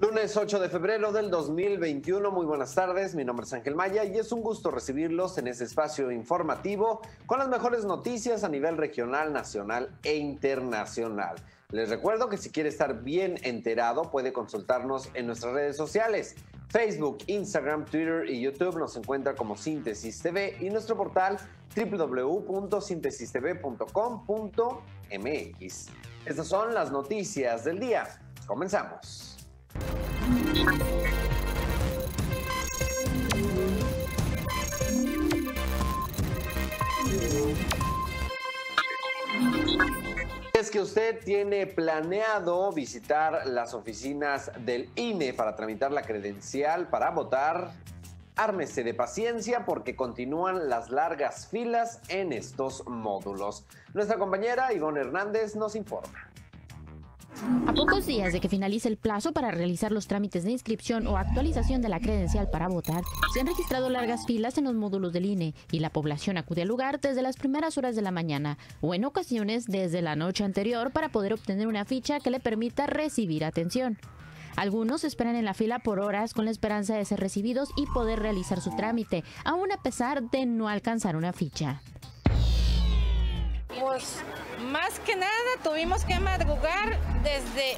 Lunes 8 de febrero del 2021, muy buenas tardes, mi nombre es Ángel Maya y es un gusto recibirlos en este espacio informativo con las mejores noticias a nivel regional, nacional e internacional. Les recuerdo que si quiere estar bien enterado puede consultarnos en nuestras redes sociales. Facebook, Instagram, Twitter y YouTube nos encuentra como Síntesis TV y nuestro portal www.sintesistv.com.mx. Estas son las noticias del día. Comenzamos. Es que usted tiene planeado visitar las oficinas del INE para tramitar la credencial para votar, ármese de paciencia porque continúan las largas filas en estos módulos. Nuestra compañera Ivonne Hernández nos informa. A pocos días de que finalice el plazo para realizar los trámites de inscripción o actualización de la credencial para votar, se han registrado largas filas en los módulos del INE y la población acude al lugar desde las primeras horas de la mañana o en ocasiones desde la noche anterior para poder obtener una ficha que le permita recibir atención. Algunos esperan en la fila por horas con la esperanza de ser recibidos y poder realizar su trámite, aún a pesar de no alcanzar una ficha. Pues más que nada tuvimos que madrugar desde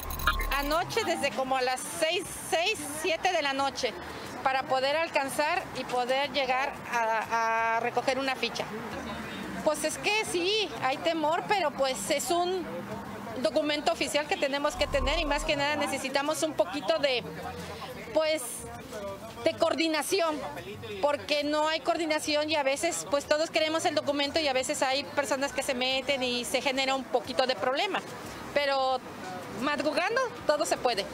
anoche, desde como a las 6, 6 7 de la noche, para poder alcanzar y poder llegar a, a recoger una ficha. Pues es que sí, hay temor, pero pues es un documento oficial que tenemos que tener y más que nada necesitamos un poquito de, pues, de coordinación, porque no hay coordinación y a veces pues todos queremos el documento y a veces hay personas que se meten y se genera un poquito de problema, pero madrugando todo se puede.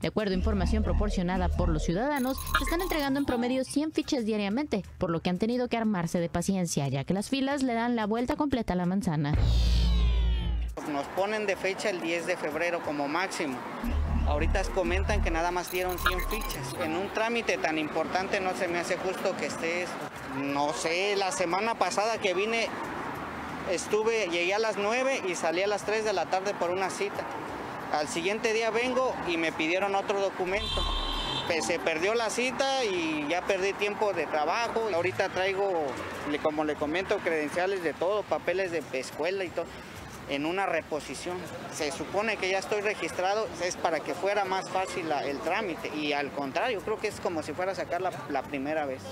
De acuerdo a información proporcionada por los ciudadanos, se están entregando en promedio 100 fichas diariamente, por lo que han tenido que armarse de paciencia, ya que las filas le dan la vuelta completa a la manzana. Nos ponen de fecha el 10 de febrero como máximo. Ahorita comentan que nada más dieron 100 fichas. En un trámite tan importante no se me hace justo que estés, no sé, la semana pasada que vine, estuve, llegué a las 9 y salí a las 3 de la tarde por una cita. Al siguiente día vengo y me pidieron otro documento. Se perdió la cita y ya perdí tiempo de trabajo. Ahorita traigo, como le comento, credenciales de todo, papeles de escuela y todo en una reposición. Se supone que ya estoy registrado, es para que fuera más fácil la, el trámite y al contrario, creo que es como si fuera a sacar la, la primera vez.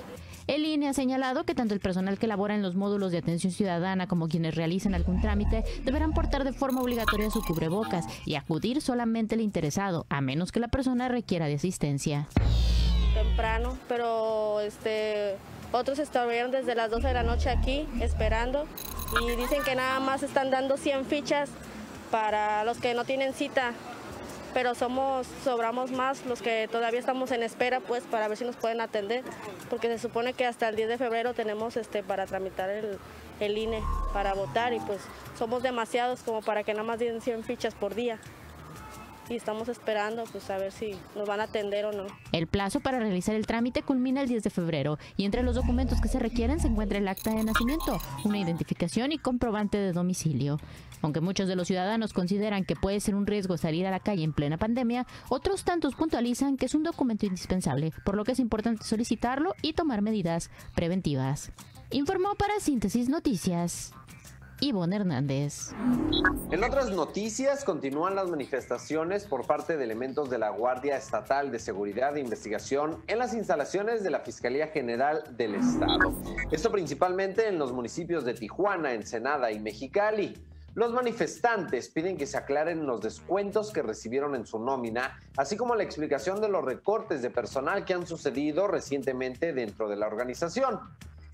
El INE ha señalado que tanto el personal que labora en los módulos de atención ciudadana como quienes realizan algún trámite deberán portar de forma obligatoria su cubrebocas y acudir solamente el interesado, a menos que la persona requiera de asistencia. Temprano, pero este otros estuvieron desde las 12 de la noche aquí esperando y dicen que nada más están dando 100 fichas para los que no tienen cita, pero somos, sobramos más los que todavía estamos en espera pues para ver si nos pueden atender, porque se supone que hasta el 10 de febrero tenemos este para tramitar el, el INE para votar y pues somos demasiados como para que nada más den 100 fichas por día y estamos esperando pues a ver si nos van a atender o no. El plazo para realizar el trámite culmina el 10 de febrero y entre los documentos que se requieren se encuentra el acta de nacimiento, una identificación y comprobante de domicilio. Aunque muchos de los ciudadanos consideran que puede ser un riesgo salir a la calle en plena pandemia, otros tantos puntualizan que es un documento indispensable, por lo que es importante solicitarlo y tomar medidas preventivas. Informó para Síntesis Noticias. Ivonne Hernández. En otras noticias, continúan las manifestaciones por parte de elementos de la Guardia Estatal de Seguridad e Investigación en las instalaciones de la Fiscalía General del Estado. Esto principalmente en los municipios de Tijuana, Ensenada y Mexicali. Los manifestantes piden que se aclaren los descuentos que recibieron en su nómina, así como la explicación de los recortes de personal que han sucedido recientemente dentro de la organización.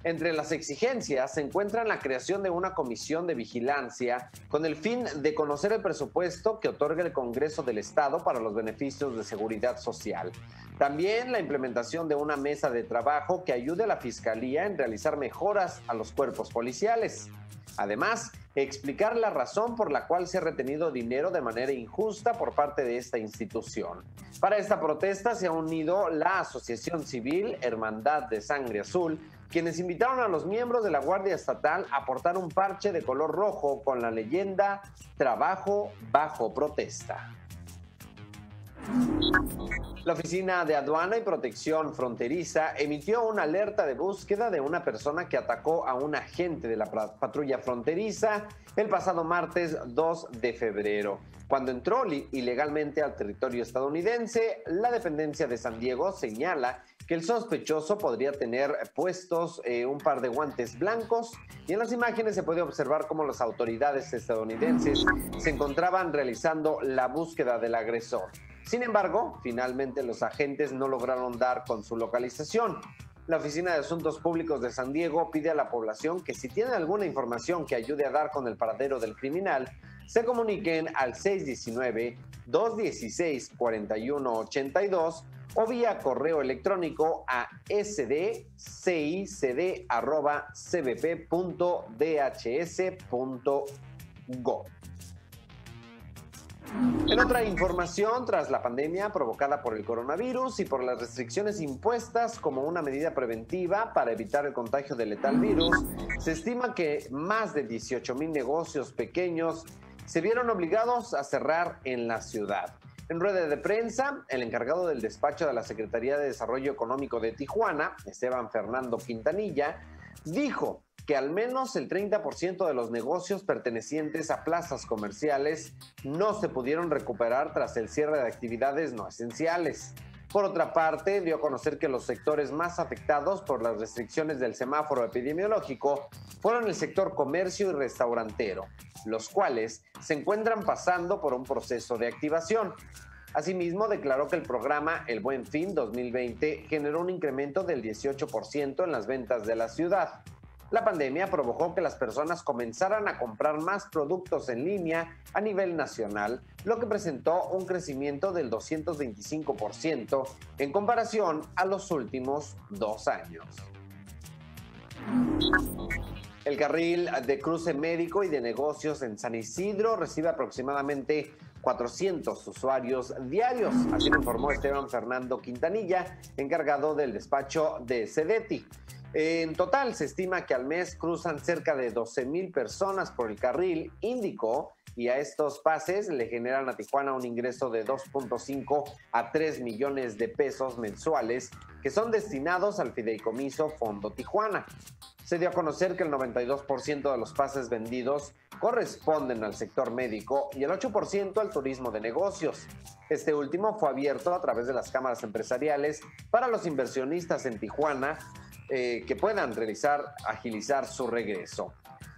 Entre las exigencias se encuentra la creación de una comisión de vigilancia con el fin de conocer el presupuesto que otorga el Congreso del Estado para los beneficios de seguridad social. También la implementación de una mesa de trabajo que ayude a la Fiscalía en realizar mejoras a los cuerpos policiales. Además, explicar la razón por la cual se ha retenido dinero de manera injusta por parte de esta institución. Para esta protesta se ha unido la Asociación Civil Hermandad de Sangre Azul, quienes invitaron a los miembros de la Guardia Estatal a portar un parche de color rojo con la leyenda Trabajo bajo protesta. La Oficina de Aduana y Protección Fronteriza emitió una alerta de búsqueda de una persona que atacó a un agente de la patrulla fronteriza el pasado martes 2 de febrero. Cuando entró ilegalmente al territorio estadounidense, la dependencia de San Diego señala que el sospechoso podría tener puestos eh, un par de guantes blancos y en las imágenes se puede observar cómo las autoridades estadounidenses se encontraban realizando la búsqueda del agresor. Sin embargo, finalmente los agentes no lograron dar con su localización. La Oficina de Asuntos Públicos de San Diego pide a la población que si tienen alguna información que ayude a dar con el paradero del criminal, se comuniquen al 619-216-4182 o vía correo electrónico a sdcicd.cbp.dhs.gov. En otra información, tras la pandemia provocada por el coronavirus y por las restricciones impuestas como una medida preventiva para evitar el contagio del letal virus, se estima que más de 18 mil negocios pequeños se vieron obligados a cerrar en la ciudad. En rueda de prensa, el encargado del despacho de la Secretaría de Desarrollo Económico de Tijuana, Esteban Fernando Quintanilla, dijo que al menos el 30% de los negocios pertenecientes a plazas comerciales no se pudieron recuperar tras el cierre de actividades no esenciales. Por otra parte, dio a conocer que los sectores más afectados por las restricciones del semáforo epidemiológico fueron el sector comercio y restaurantero, los cuales se encuentran pasando por un proceso de activación. Asimismo, declaró que el programa El Buen Fin 2020 generó un incremento del 18% en las ventas de la ciudad. La pandemia provocó que las personas comenzaran a comprar más productos en línea a nivel nacional, lo que presentó un crecimiento del 225% en comparación a los últimos dos años. El carril de cruce médico y de negocios en San Isidro recibe aproximadamente 400 usuarios diarios, así lo informó Esteban Fernando Quintanilla, encargado del despacho de Sedeti. En total, se estima que al mes cruzan cerca de 12 mil personas por el carril, indicó, y a estos pases le generan a Tijuana un ingreso de 2.5 a 3 millones de pesos mensuales que son destinados al fideicomiso Fondo Tijuana. Se dio a conocer que el 92% de los pases vendidos corresponden al sector médico y el 8% al turismo de negocios. Este último fue abierto a través de las cámaras empresariales para los inversionistas en Tijuana eh, que puedan realizar, agilizar su regreso.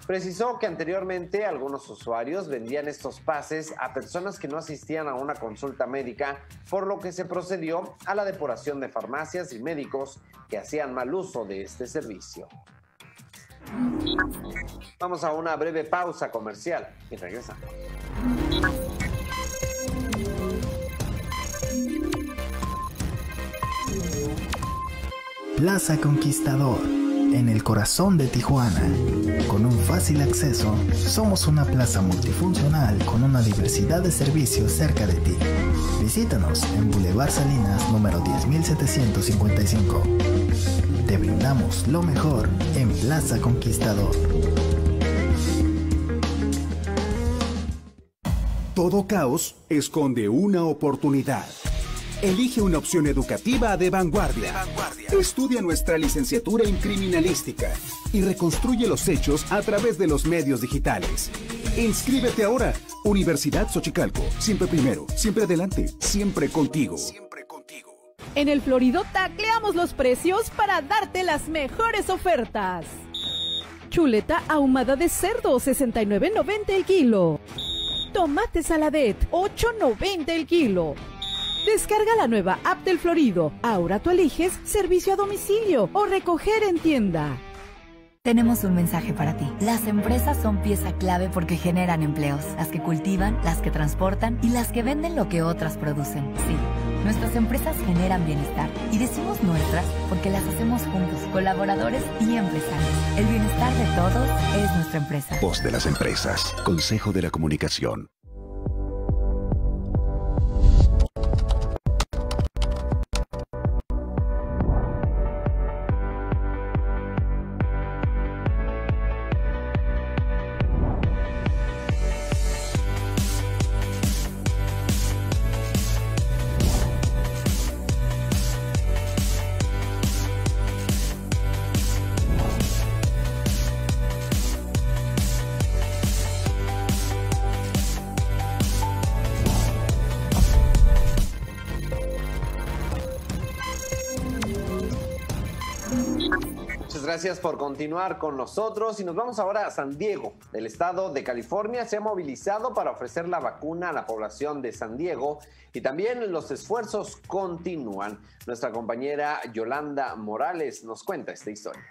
Precisó que anteriormente algunos usuarios vendían estos pases a personas que no asistían a una consulta médica, por lo que se procedió a la depuración de farmacias y médicos que hacían mal uso de este servicio. Vamos a una breve pausa comercial y regresamos. Plaza Conquistador, en el corazón de Tijuana. Con un fácil acceso, somos una plaza multifuncional con una diversidad de servicios cerca de ti. Visítanos en Boulevard Salinas número 10755. Te brindamos lo mejor en Plaza Conquistador. Todo caos esconde una oportunidad. Elige una opción educativa de vanguardia. Estudia nuestra licenciatura en criminalística y reconstruye los hechos a través de los medios digitales. Inscríbete ahora. Universidad Xochicalco. Siempre primero, siempre adelante, siempre contigo. Siempre contigo. En el Florido tacleamos los precios para darte las mejores ofertas. Chuleta ahumada de cerdo, 69.90 el kilo. Tomate saladet, 8.90 el kilo. Descarga la nueva app del Florido. Ahora tú eliges servicio a domicilio o recoger en tienda. Tenemos un mensaje para ti. Las empresas son pieza clave porque generan empleos. Las que cultivan, las que transportan y las que venden lo que otras producen. Sí, nuestras empresas generan bienestar. Y decimos nuestras porque las hacemos juntos, colaboradores y empresarios. El bienestar de todos es nuestra empresa. Voz de las empresas. Consejo de la Comunicación. Gracias por continuar con nosotros y nos vamos ahora a San Diego. El estado de California se ha movilizado para ofrecer la vacuna a la población de San Diego y también los esfuerzos continúan. Nuestra compañera Yolanda Morales nos cuenta esta historia.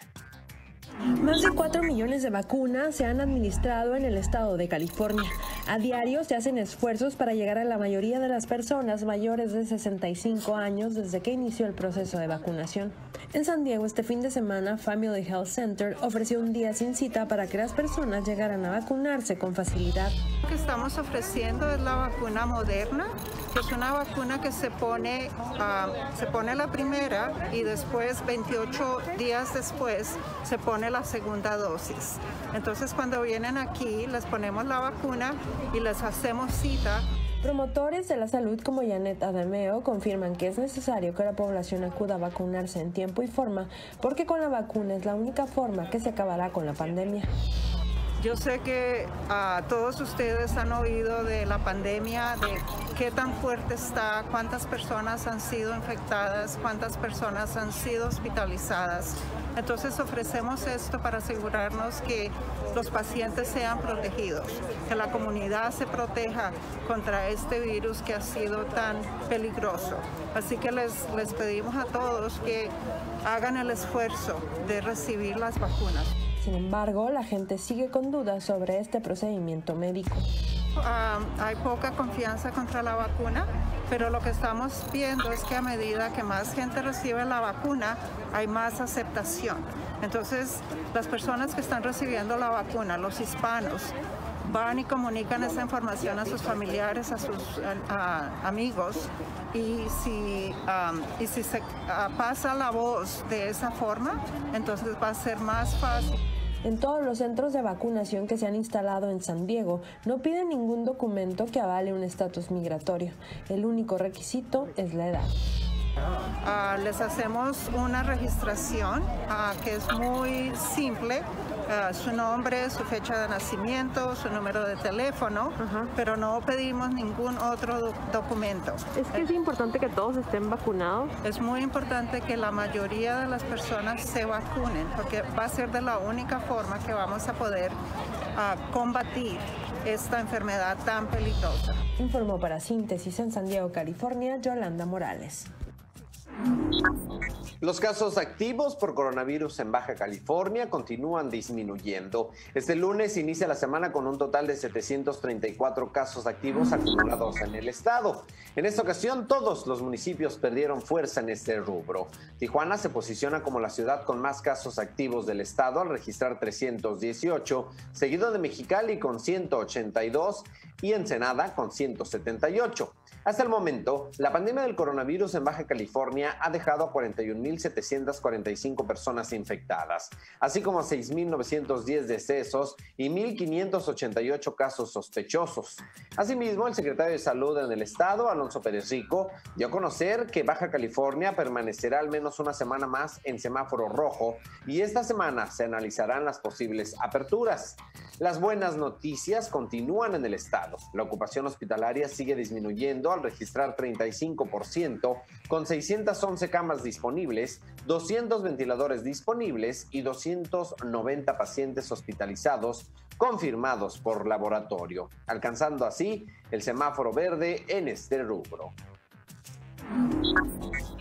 Más de 4 millones de vacunas se han administrado en el estado de California. A diario se hacen esfuerzos para llegar a la mayoría de las personas mayores de 65 años desde que inició el proceso de vacunación. En San Diego este fin de semana, Family Health Center ofreció un día sin cita para que las personas llegaran a vacunarse con facilidad. Lo que estamos ofreciendo es la vacuna moderna, que es una vacuna que se pone, ah, se pone la primera y después 28 días después se pone la segunda dosis. Entonces cuando vienen aquí les ponemos la vacuna y les hacemos cita. Promotores de la salud como Janet Adameo confirman que es necesario que la población acuda a vacunarse en tiempo y forma porque con la vacuna es la única forma que se acabará con la pandemia. Yo sé que a todos ustedes han oído de la pandemia, de qué tan fuerte está, cuántas personas han sido infectadas, cuántas personas han sido hospitalizadas. Entonces ofrecemos esto para asegurarnos que los pacientes sean protegidos, que la comunidad se proteja contra este virus que ha sido tan peligroso. Así que les, les pedimos a todos que hagan el esfuerzo de recibir las vacunas. Sin embargo, la gente sigue con dudas sobre este procedimiento médico. Ah, hay poca confianza contra la vacuna, pero lo que estamos viendo es que a medida que más gente recibe la vacuna, hay más aceptación. Entonces, las personas que están recibiendo la vacuna, los hispanos, van y comunican esa información a sus familiares, a sus amigos y si, se ah, pasa la voz de esa forma, entonces va a ser más fácil. En todos los centros de vacunación que se han instalado en San Diego no piden ningún documento que avale un estatus migratorio. El único requisito es la edad. Ah, les hacemos una registración ah, que es muy simple Ah, su nombre, su fecha de nacimiento, su número de teléfono, pero no pedimos ningún otro documento. ¿Es que es importante que todos estén vacunados? Es muy importante que la mayoría de las personas se vacunen, porque va a ser de la única forma que vamos a poder ah, combatir esta enfermedad tan peligrosa. Informó para Síntesis en San Diego, California, Yolanda Morales. Los casos activos por coronavirus en Baja California continúan disminuyendo. Este lunes inicia la semana con un total de 734 casos activos acumulados en el estado. En esta ocasión, todos los municipios perdieron fuerza en este rubro. Tijuana se posiciona como la ciudad con más casos activos del estado al registrar 318, seguido de Mexicali con 182 y Ensenada con 178. Hasta el momento, la pandemia del coronavirus en Baja California ha dejado a 41.745 personas infectadas, así como 6.910 decesos y 1.588 casos sospechosos. Asimismo, el secretario de Salud en el estado, Alonso Pérez Rico, dio a conocer que Baja California permanecerá al menos una semana más en semáforo rojo y esta semana se analizarán las posibles aperturas. Las buenas noticias continúan en el estado. La ocupación hospitalaria sigue disminuyendo al registrar 35%, con 611 camas disponibles, 200 ventiladores disponibles y 290 pacientes hospitalizados confirmados por laboratorio, alcanzando así el semáforo verde en este rubro.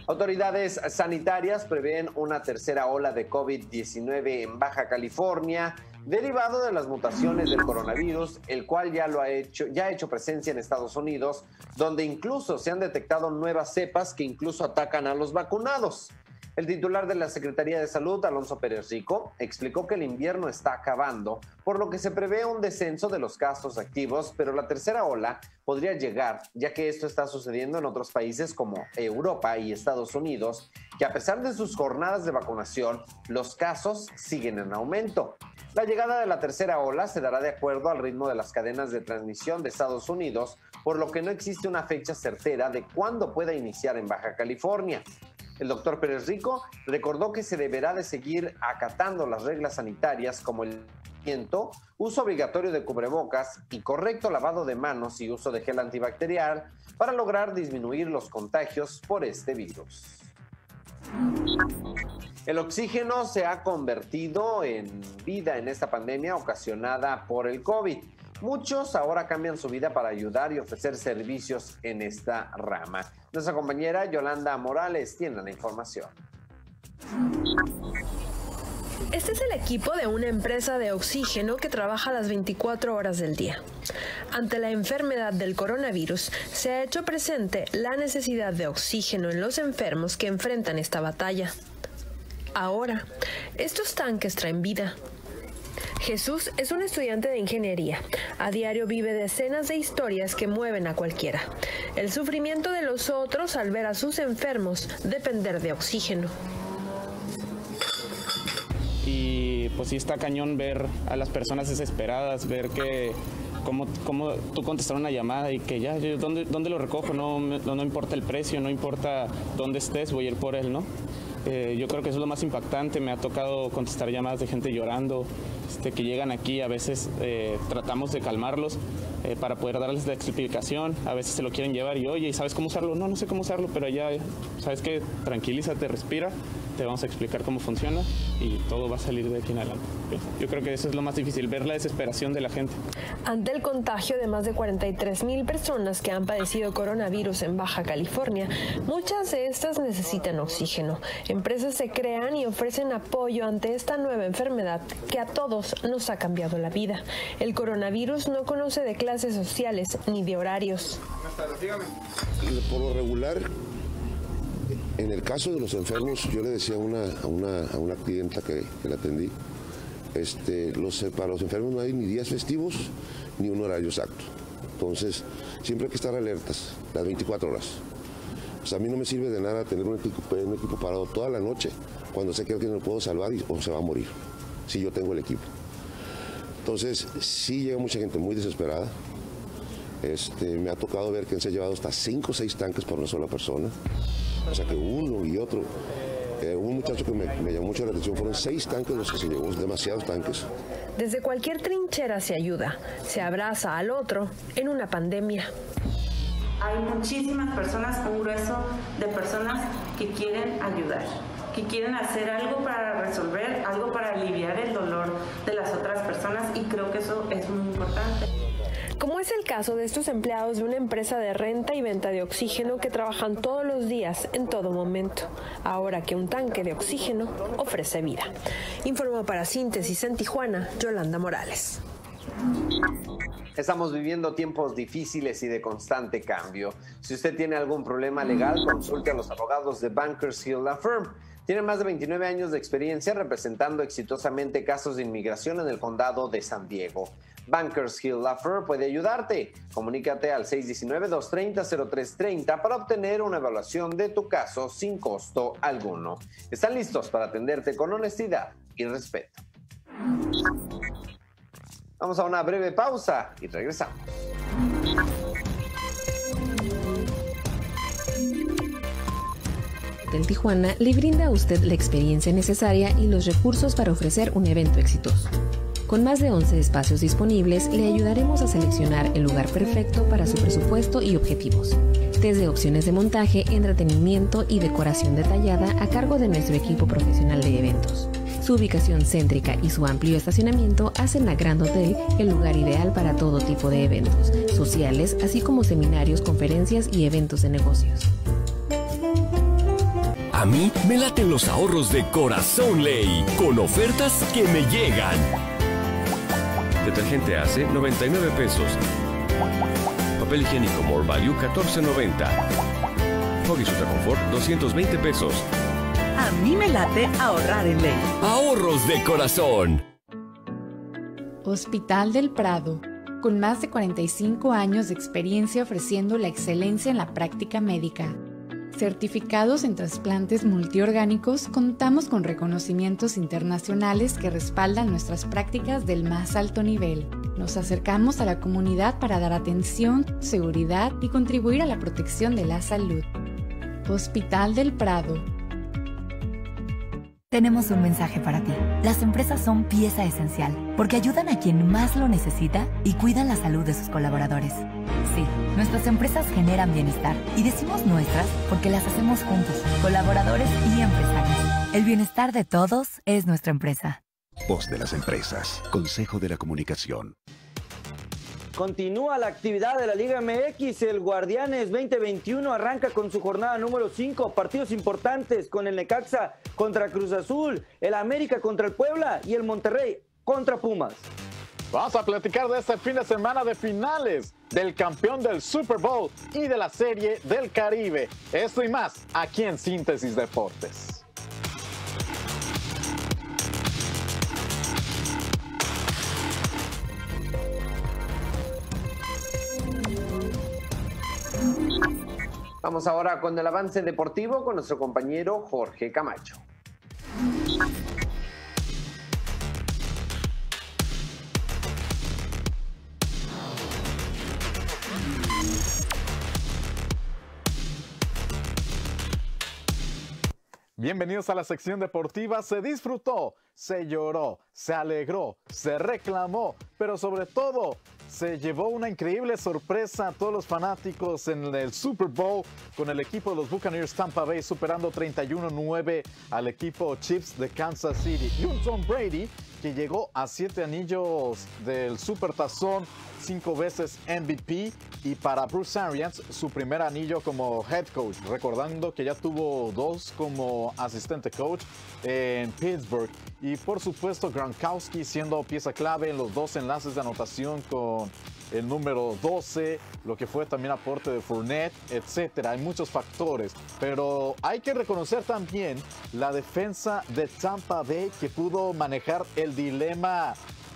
Autoridades sanitarias prevén una tercera ola de COVID-19 en Baja California derivado de las mutaciones del coronavirus, el cual ya lo ha hecho, ya ha hecho presencia en Estados Unidos, donde incluso se han detectado nuevas cepas que incluso atacan a los vacunados. El titular de la Secretaría de Salud, Alonso Pérez Rico, explicó que el invierno está acabando, por lo que se prevé un descenso de los casos activos, pero la tercera ola podría llegar, ya que esto está sucediendo en otros países como Europa y Estados Unidos, que a pesar de sus jornadas de vacunación, los casos siguen en aumento. La llegada de la tercera ola se dará de acuerdo al ritmo de las cadenas de transmisión de Estados Unidos, por lo que no existe una fecha certera de cuándo pueda iniciar en Baja California. El doctor Pérez Rico recordó que se deberá de seguir acatando las reglas sanitarias como el uso obligatorio de cubrebocas y correcto lavado de manos y uso de gel antibacterial para lograr disminuir los contagios por este virus. El oxígeno se ha convertido en vida en esta pandemia ocasionada por el COVID. Muchos ahora cambian su vida para ayudar y ofrecer servicios en esta rama. Nuestra compañera Yolanda Morales tiene la información. Este es el equipo de una empresa de oxígeno que trabaja las 24 horas del día. Ante la enfermedad del coronavirus, se ha hecho presente la necesidad de oxígeno en los enfermos que enfrentan esta batalla. Ahora, estos tanques traen vida. Jesús es un estudiante de ingeniería. A diario vive decenas de historias que mueven a cualquiera. El sufrimiento de los otros al ver a sus enfermos depender de oxígeno. Y pues sí está cañón ver a las personas desesperadas, ver que cómo, cómo tú contestar una llamada y que ya, ¿dónde, dónde lo recojo? No, no, no importa el precio, no importa dónde estés, voy a ir por él, ¿no? Eh, yo creo que eso es lo más impactante. Me ha tocado contestar llamadas de gente llorando, este, que llegan aquí. A veces eh, tratamos de calmarlos eh, para poder darles la explicación. A veces se lo quieren llevar y, oye, ¿sabes cómo usarlo? No, no sé cómo usarlo, pero ya, ¿sabes qué? Tranquilízate, respira te vamos a explicar cómo funciona y todo va a salir de aquí en adelante. Yo creo que eso es lo más difícil, ver la desesperación de la gente. Ante el contagio de más de 43 mil personas que han padecido coronavirus en Baja California, muchas de estas necesitan oxígeno. Empresas se crean y ofrecen apoyo ante esta nueva enfermedad que a todos nos ha cambiado la vida. El coronavirus no conoce de clases sociales ni de horarios. Por lo regular, en el caso de los enfermos, yo le decía a una, a una, clienta que, la atendí, este, para los enfermos no hay ni días festivos ni un horario exacto. Entonces, siempre hay que estar alertas, las 24 horas. A mí no me sirve de nada tener un equipo, un equipo parado toda la noche cuando sé que alguien lo puedo salvar y, o se va a morir, si yo tengo el equipo. Entonces, sí llega mucha gente muy desesperada. Este, me ha tocado ver que se han llevado hasta 5 o 6 tanques por una sola persona. O sea que uno y otro. Eh, un muchacho que me, llamó mucho la atención, fueron seis tanques los que se llevó, demasiados tanques. Desde cualquier trinchera se ayuda, se abraza al otro en una pandemia. Hay muchísimas personas, un grueso de personas que quieren ayudar, que quieren hacer algo para resolver, algo para aliviar el dolor de las otras personas y creo que eso es muy importante como es el caso de estos empleados de una empresa de renta y venta de oxígeno que trabajan todos los días en todo momento, ahora que un tanque de oxígeno ofrece vida. Informó para Síntesis en Tijuana, Yolanda Morales. Estamos viviendo tiempos difíciles y de constante cambio. Si usted tiene algún problema legal, consulte a los abogados de Bankers Hill La Firm. Tiene más de 29 años de experiencia representando exitosamente casos de inmigración en el condado de San Diego. Bankers Hill Laffer puede ayudarte. Comunícate al 619-230-0330 para obtener una evaluación de tu caso sin costo alguno. Están listos para atenderte con honestidad y respeto. Vamos a una breve pausa y regresamos. Del Tijuana le brinda a usted la experiencia necesaria y los recursos para ofrecer un evento exitoso. Con más de 11 espacios disponibles, le ayudaremos a seleccionar el lugar perfecto para su presupuesto y objetivos. Desde opciones de montaje, entretenimiento y decoración detallada a cargo de nuestro equipo profesional de eventos. Su ubicación céntrica y su amplio estacionamiento hacen a Grand Hotel el lugar ideal para todo tipo de eventos, sociales, así como seminarios, conferencias y eventos de negocios. A mí me laten los ahorros de Corazón Ley, con ofertas que me llegan. Detergente hace 99 pesos. Papel higiénico More Value 14.90. Foggy Ultra Confort 220 pesos. A mí me late ahorrar en ley. Ahorros de corazón. Hospital del Prado. Con más de 45 años de experiencia ofreciendo la excelencia en la práctica médica Certificados en trasplantes multiorgánicos, contamos con reconocimientos internacionales que respaldan nuestras prácticas del más alto nivel. Nos acercamos a la comunidad para dar atención, seguridad y contribuir a la protección de la salud. Hospital del Prado, tenemos un mensaje para ti. Las empresas son pieza esencial porque ayudan a quien más lo necesita y cuidan la salud de sus colaboradores. Sí, nuestras empresas generan bienestar y decimos nuestras porque las hacemos juntos, colaboradores y empresarios. El bienestar de todos es nuestra empresa. Voz de las empresas. Consejo de la Comunicación. Continúa la actividad de la Liga MX. El Guardianes 2021 arranca con su jornada número 5. Partidos importantes con el Necaxa contra Cruz Azul, el América contra el Puebla y el Monterrey contra Pumas. Vamos a platicar de este fin de semana de finales del campeón del Super Bowl y de la Serie del Caribe. Esto y más aquí en Síntesis Deportes. Vamos ahora con el avance deportivo con nuestro compañero Jorge Camacho. Bienvenidos a la sección deportiva. Se disfrutó, se lloró, se alegró, se reclamó, pero sobre todo se llevó una increíble sorpresa a todos los fanáticos en el Super Bowl con el equipo de los Buccaneers Tampa Bay superando 31-9 al equipo Chiefs de Kansas City. Y un Tom Brady que llegó a siete anillos del Super Tazón, cinco veces MVP y para Bruce Arians su primer anillo como head coach, recordando que ya tuvo dos como asistente coach en Pittsburgh. Y por supuesto Gronkowski siendo pieza clave en los dos enlaces de anotación con el número 12, lo que fue también aporte de Fournette, etcétera. Hay muchos factores, pero hay que reconocer también la defensa de Tampa Bay que pudo manejar el dilema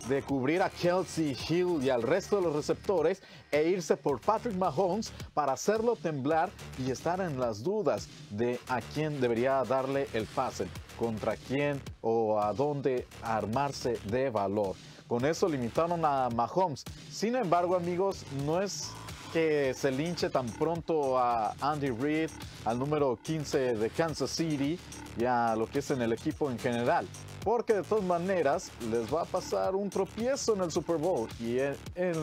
de cubrir a Kelsey Hill y al resto de los receptores e irse por Patrick Mahomes para hacerlo temblar y estar en las dudas de a quién debería darle el pase, contra quién o a dónde armarse de valor. Con eso limitaron a Mahomes. Sin embargo, amigos, no es que se linche tan pronto a Andy Reid, al número 15 de Kansas City y a lo que es en el equipo en general. Porque de todas maneras les va a pasar un tropiezo en el Super Bowl y el,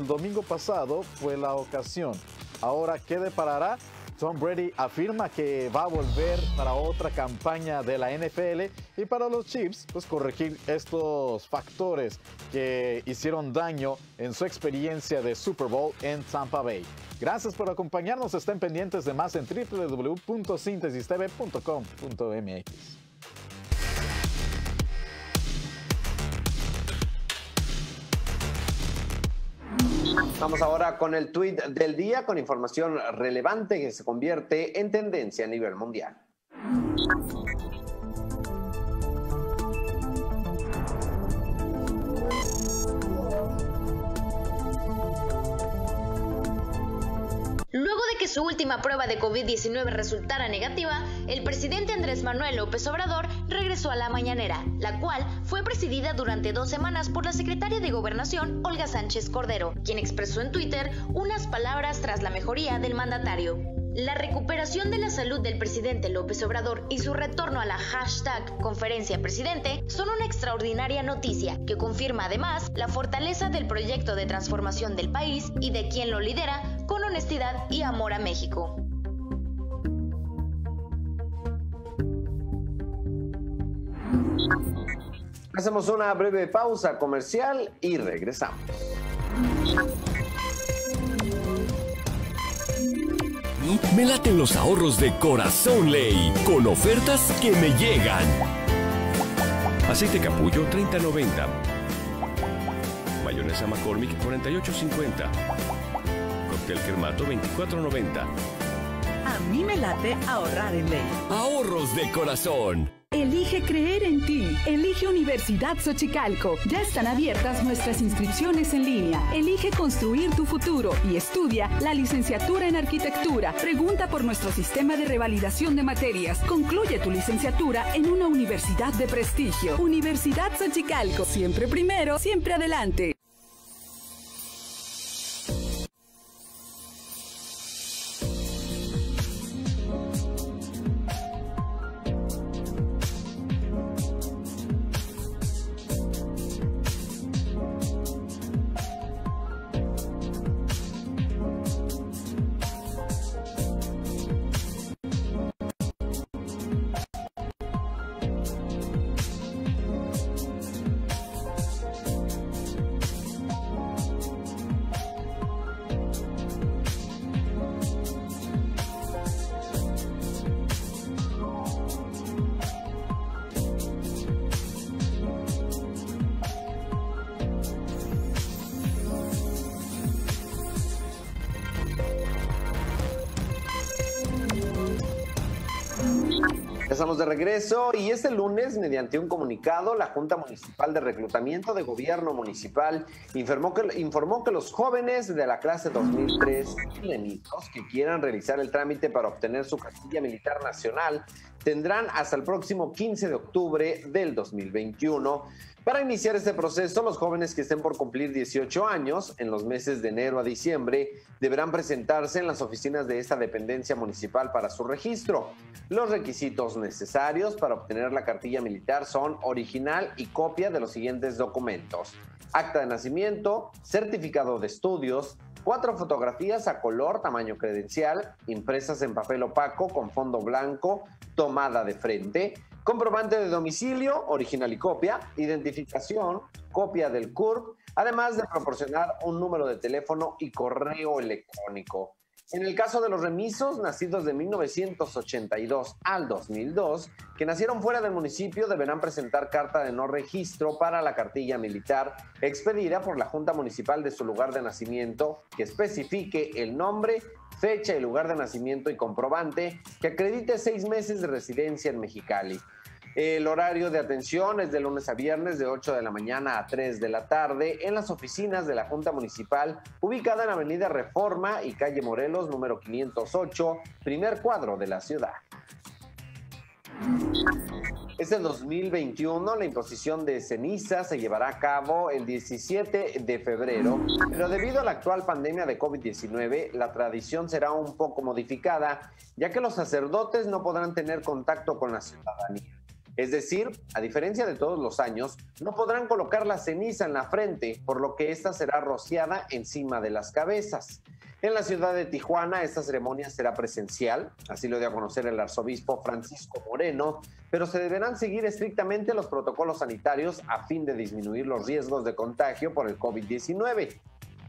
domingo pasado fue la ocasión. Ahora, ¿qué deparará? Tom Brady afirma que va a volver para otra campaña de la NFL y para los Chiefs, pues corregir estos factores que hicieron daño en su experiencia de Super Bowl en Tampa Bay. Gracias por acompañarnos, estén pendientes de más en www.sintesistv.com.mx. Vamos ahora con el tweet del día con información relevante que se convierte en tendencia a nivel mundial. Luego de que su última prueba de COVID-19 resultara negativa, el presidente Andrés Manuel López Obrador regresó a la mañanera, la cual fue presidida durante dos semanas por la secretaria de Gobernación, Olga Sánchez Cordero, quien expresó en Twitter unas palabras tras la mejoría del mandatario. La recuperación de la salud del presidente López Obrador y su retorno a la hashtag conferencia presidente son una extraordinaria noticia que confirma además la fortaleza del proyecto de transformación del país y de quien lo lidera con honestidad y amor a México. Hacemos una breve pausa comercial y regresamos. Me laten los ahorros de Corazón Ley con ofertas que me llegan. Aceite capullo 30.90. Mayonesa McCormick 48.50. Cóctel Kermato 24.90. A mí me late ahorrar en ley. Ahorros de corazón. Elige creer en ti. Elige Universidad Xochicalco. Ya están abiertas nuestras inscripciones en línea. Elige construir tu futuro y estudia la licenciatura en arquitectura. Pregunta por nuestro sistema de revalidación de materias. Concluye tu licenciatura en una universidad de prestigio. Universidad Xochicalco. Siempre primero, siempre adelante. Estamos de regreso y este lunes, mediante un comunicado, la Junta Municipal de Reclutamiento de Gobierno Municipal informó que, informó que los jóvenes de la clase 2003 chilenitos que quieran realizar el trámite para obtener su cartilla militar nacional tendrán hasta el próximo 15 de octubre del 2021 para iniciar este proceso, los jóvenes que estén por cumplir 18 años en los meses de enero a diciembre deberán presentarse en las oficinas de esta dependencia municipal para su registro. Los requisitos necesarios para obtener la cartilla militar son original y copia de los siguientes documentos. Acta de nacimiento, certificado de estudios, cuatro fotografías a color tamaño credencial, impresas en papel opaco con fondo blanco, tomada de frente, comprobante de domicilio, original y copia, identificación, copia del CURP, además de proporcionar un número de teléfono y correo electrónico. En el caso de los remisos nacidos de 1982 al 2002, que nacieron fuera del municipio, deberán presentar carta de no registro para la cartilla militar expedida por la Junta Municipal de su lugar de nacimiento que especifique el nombre, fecha y lugar de nacimiento y comprobante que acredite seis meses de residencia en Mexicali. El horario de atención es de lunes a viernes de 8 de la mañana a 3 de la tarde en las oficinas de la Junta Municipal ubicada en Avenida Reforma y Calle Morelos número 508, primer cuadro de la ciudad. Este 2021 la imposición de ceniza se llevará a cabo el 17 de febrero, pero debido a la actual pandemia de COVID-19, la tradición será un poco modificada, ya que los sacerdotes no podrán tener contacto con la ciudadanía. Es decir, a diferencia de todos los años, no podrán colocar la ceniza en la frente, por lo que ésta será rociada encima de las cabezas. En la ciudad de Tijuana, esta ceremonia será presencial, así lo dio a conocer el arzobispo Francisco Moreno, pero se deberán seguir estrictamente los protocolos sanitarios a fin de disminuir los riesgos de contagio por el COVID-19.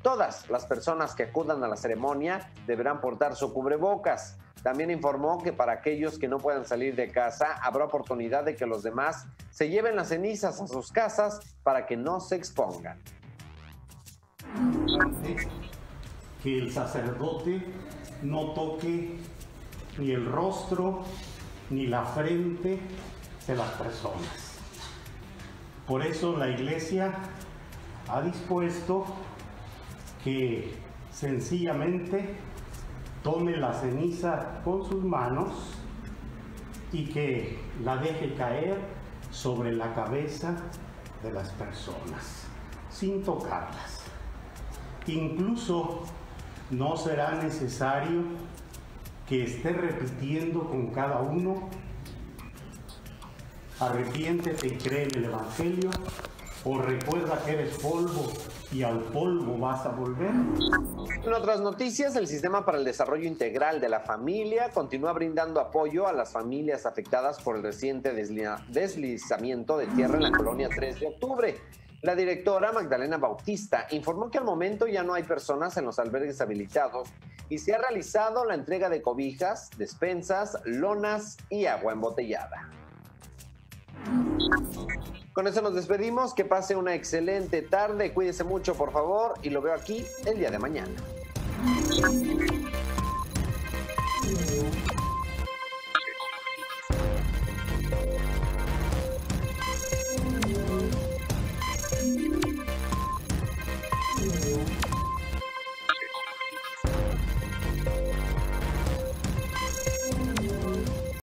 Todas las personas que acudan a la ceremonia deberán portar su cubrebocas. También informó que para aquellos que no puedan salir de casa, habrá oportunidad de que los demás se lleven las cenizas a sus casas para que no se expongan. Que el sacerdote no toque ni el rostro ni la frente de las personas. Por eso la iglesia ha dispuesto que sencillamente tome la ceniza con sus manos y que la deje caer sobre la cabeza de las personas, sin tocarlas. Incluso no será necesario que esté repitiendo con cada uno, arrepiéntete y cree en el Evangelio, o recuerda que eres polvo y al polvo vas a volver. En otras noticias, el Sistema para el Desarrollo Integral de la Familia continúa brindando apoyo a las familias afectadas por el reciente deslizamiento de tierra en la colonia 3 de octubre. La directora Magdalena Bautista informó que al momento ya no hay personas en los albergues habilitados y se ha realizado la entrega de cobijas, despensas, lonas y agua embotellada. Con eso nos despedimos. Que pase una excelente tarde. Cuídese mucho, por favor. Y lo veo aquí el día de mañana.